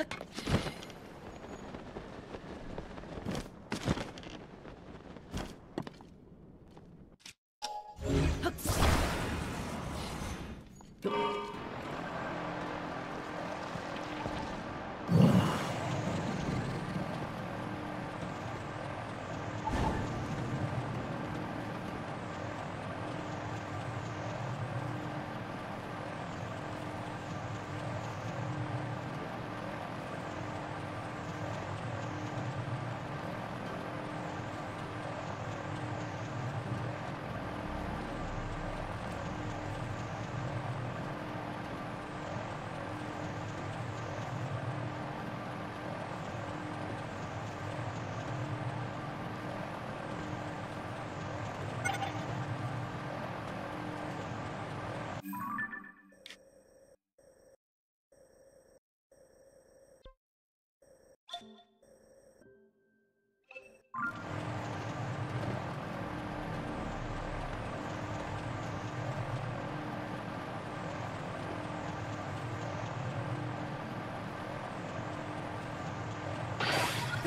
Huh?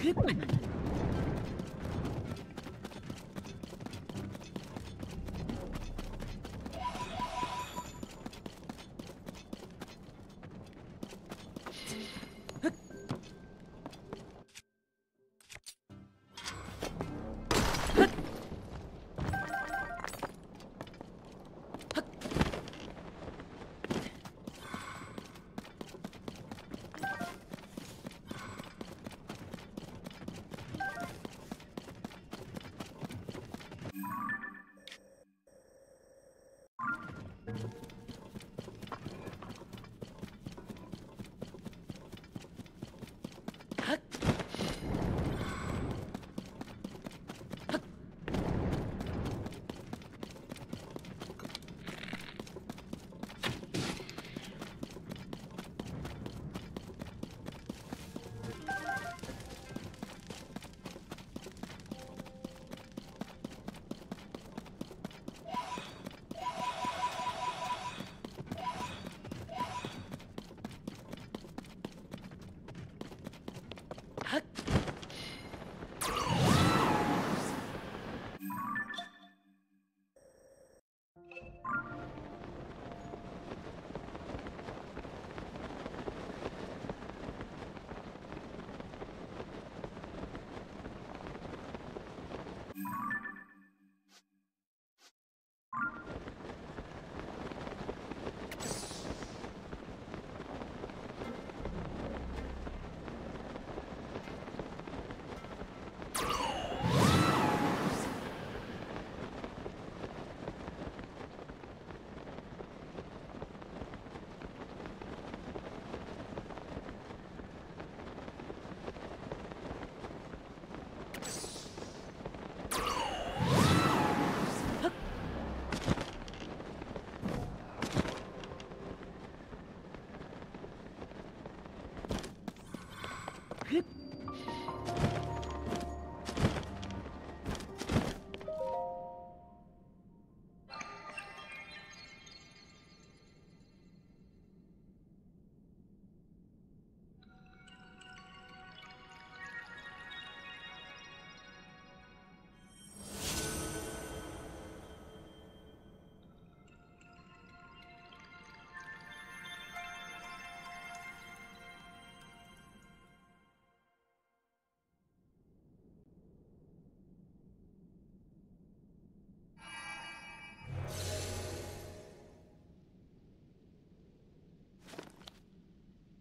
Hit me!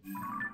you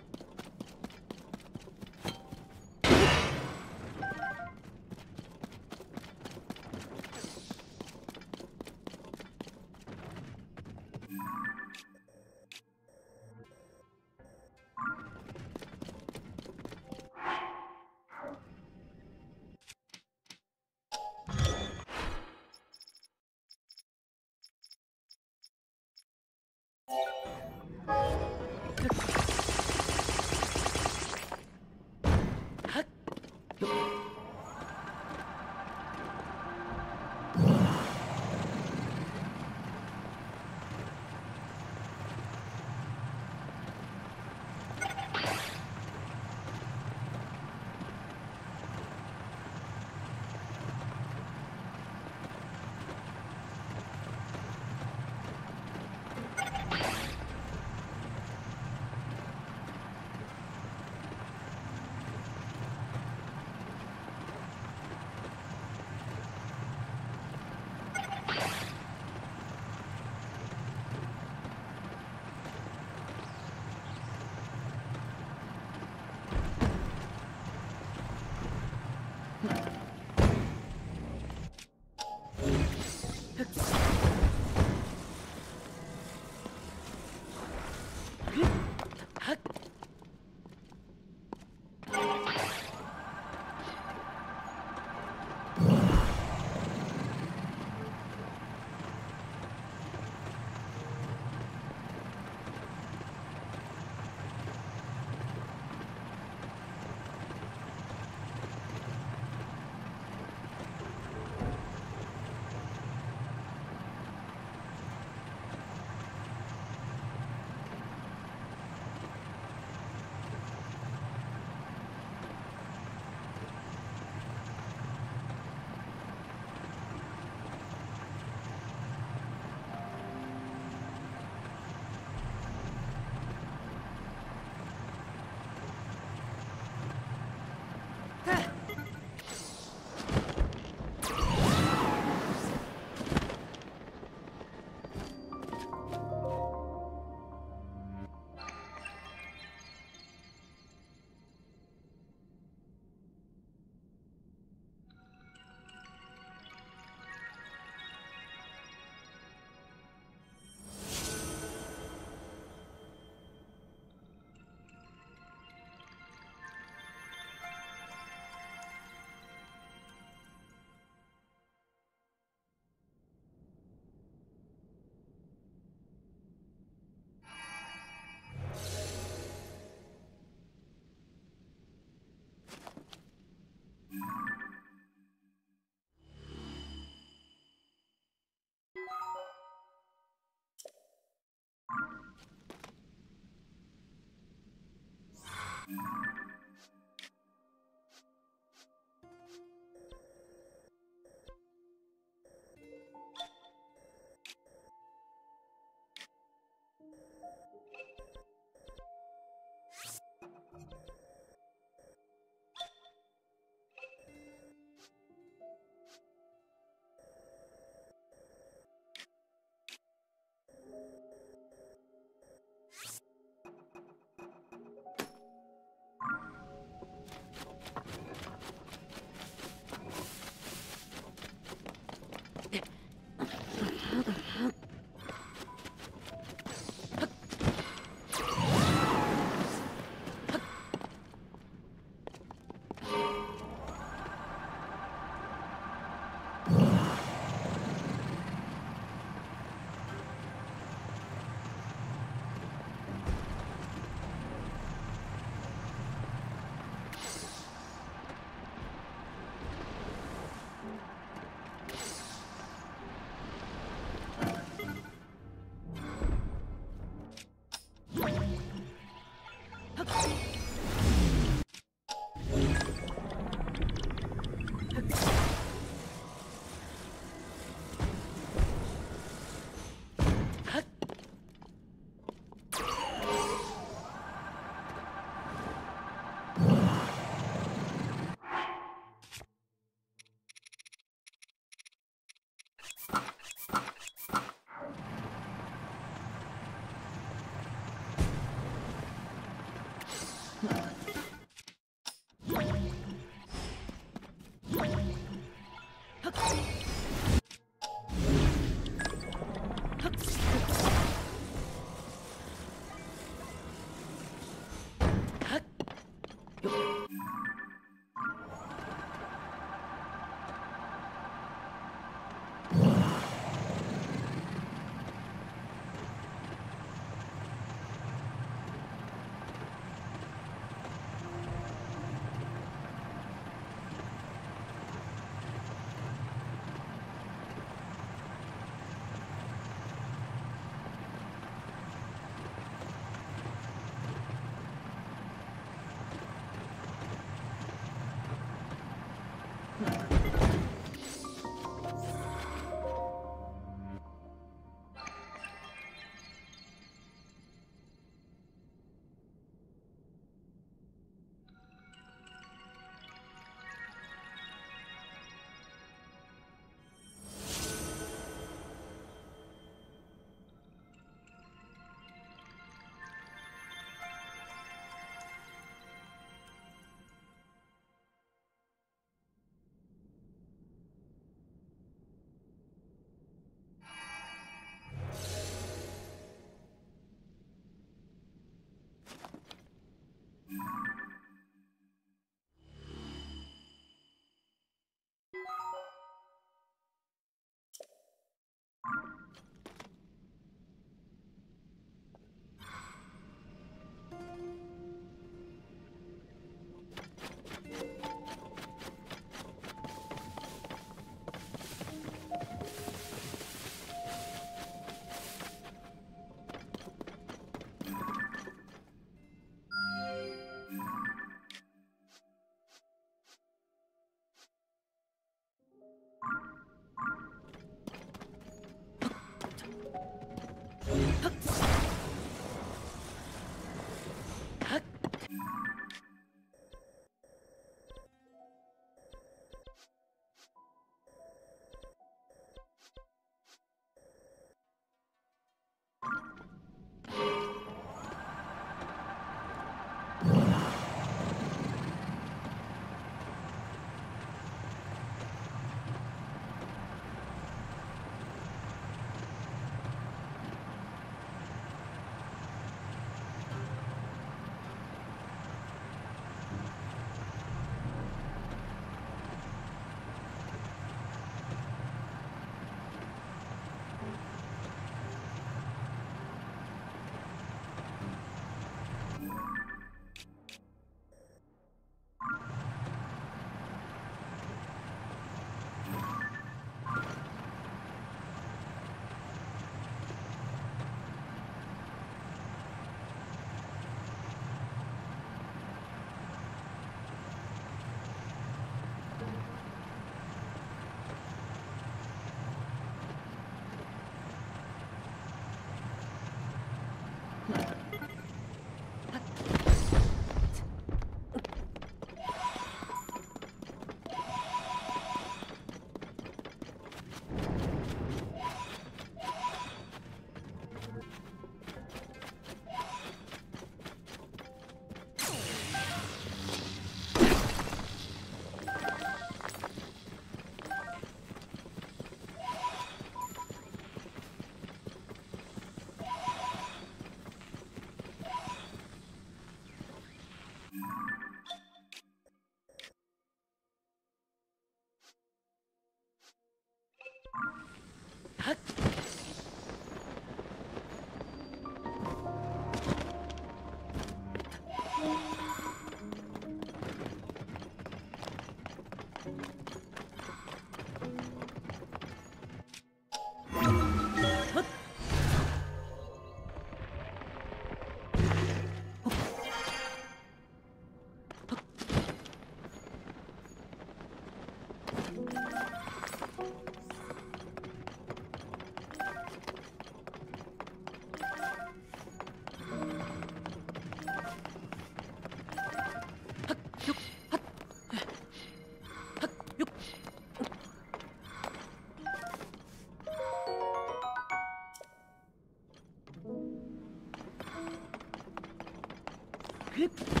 Hip.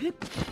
Hip.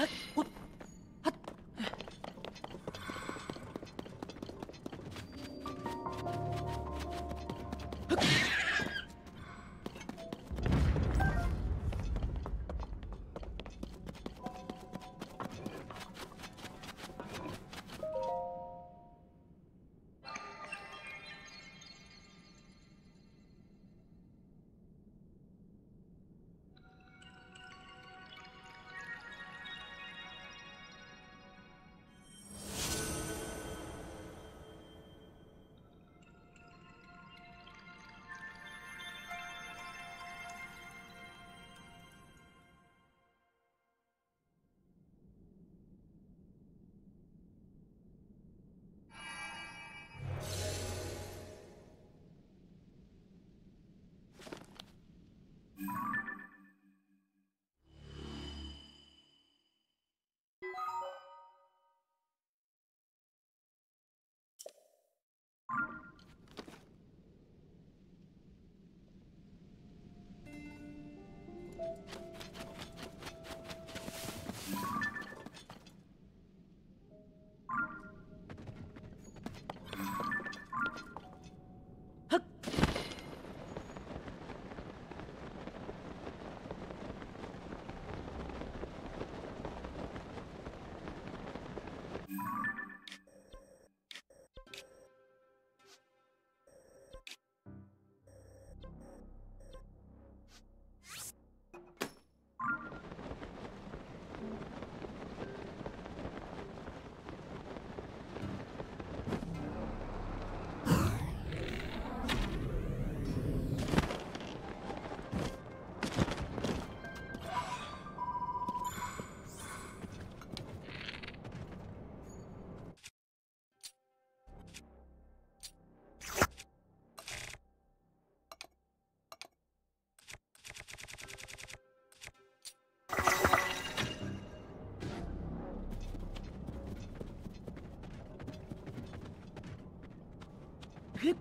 哎我 Hip.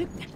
Hup.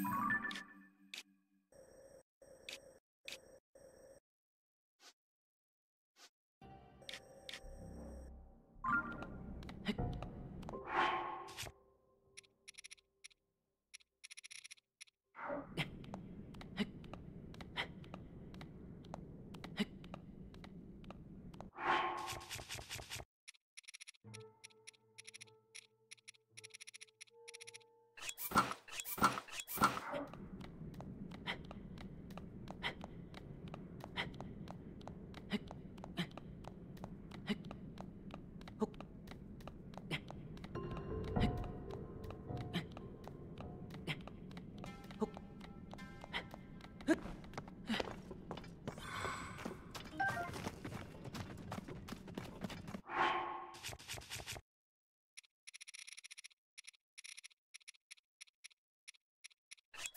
you